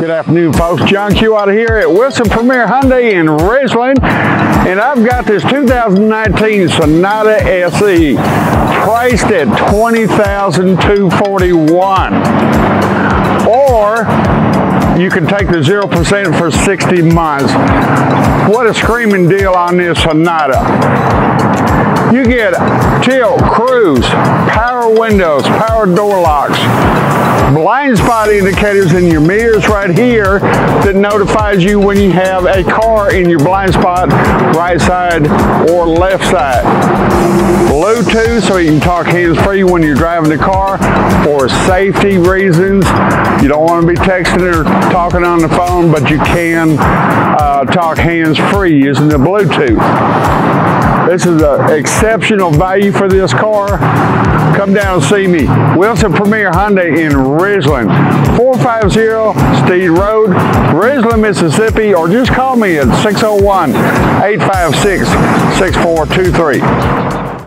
Good afternoon, folks. John Q out of here at Wilson Premier Hyundai in Ridgeland, and I've got this 2019 Sonata SE priced at $20,241. Or you can take the 0% for 60 months. What a screaming deal on this Sonata. You get tilt, cruise, power windows, power door locks, blind spot indicators in your mirrors right here that notifies you when you have a car in your blind spot, right side or left side. Bluetooth so you can talk hands-free when you're driving the car for safety reasons. You don't want to be texting or talking on the phone, but you can uh, talk hands-free using the Bluetooth. This is an exceptional value for this car. Come down and see me. Wilson Premier Hyundai in Ridgeland. 450 Steed Road, Ridgeland, Mississippi, or just call me at 601-856-6423.